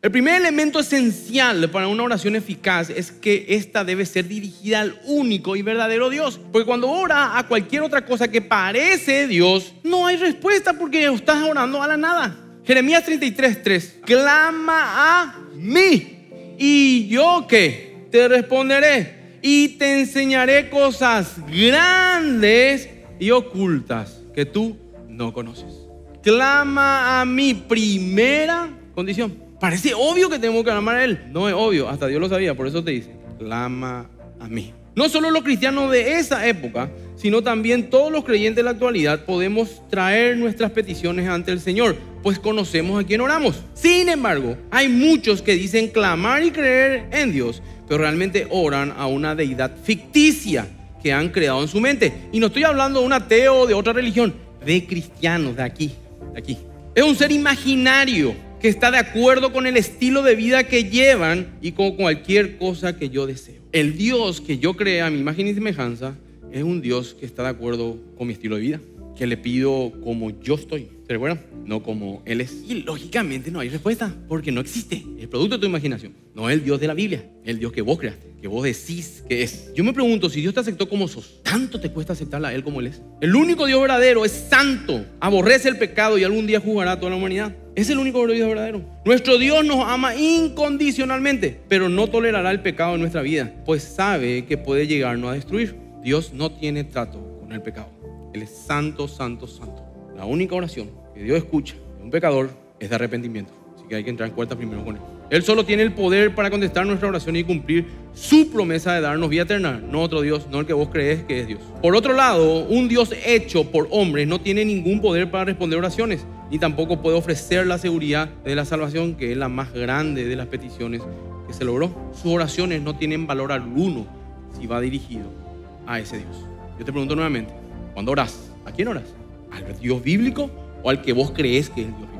El primer elemento esencial para una oración eficaz es que esta debe ser dirigida al único y verdadero Dios. Porque cuando ora a cualquier otra cosa que parece Dios, no hay respuesta porque estás orando a la nada. Jeremías 33:3. Clama a mí y yo que te responderé y te enseñaré cosas grandes y ocultas que tú no conoces. Clama a mí, primera condición. Parece obvio que tenemos que clamar a Él. No es obvio, hasta Dios lo sabía, por eso te dice, clama a mí. No solo los cristianos de esa época, sino también todos los creyentes de la actualidad podemos traer nuestras peticiones ante el Señor, pues conocemos a quién oramos. Sin embargo, hay muchos que dicen clamar y creer en Dios, pero realmente oran a una deidad ficticia que han creado en su mente. Y no estoy hablando de un ateo o de otra religión, de cristianos de aquí, de aquí. Es un ser imaginario que está de acuerdo con el estilo de vida que llevan y con cualquier cosa que yo deseo. El Dios que yo creé a mi imagen y semejanza es un Dios que está de acuerdo con mi estilo de vida, que le pido como yo estoy. ¿Se recuerdan? No como Él es. Y lógicamente no hay respuesta, porque no existe. Es producto de tu imaginación. No es el Dios de la Biblia, el Dios que vos creaste, que vos decís que es. Yo me pregunto, si Dios te aceptó como sos, ¿tanto te cuesta aceptarla a Él como Él es? El único Dios verdadero es santo, aborrece el pecado y algún día juzgará a toda la humanidad. Es el único Dios verdadero. Nuestro Dios nos ama incondicionalmente, pero no tolerará el pecado en nuestra vida, pues sabe que puede llegarnos a destruir. Dios no tiene trato con el pecado. Él es santo, santo, santo. La única oración que Dios escucha de un pecador es de arrepentimiento. Así que hay que entrar en cuenta primero con Él. Él solo tiene el poder para contestar nuestra oración y cumplir su promesa de darnos vida eterna, no otro Dios, no el que vos crees que es Dios. Por otro lado, un Dios hecho por hombres no tiene ningún poder para responder oraciones, ni tampoco puede ofrecer la seguridad de la salvación, que es la más grande de las peticiones que se logró. Sus oraciones no tienen valor alguno si va dirigido a ese Dios. Yo te pregunto nuevamente, cuando oras, ¿a quién oras? ¿Al Dios bíblico o al que vos crees que es el Dios bíblico?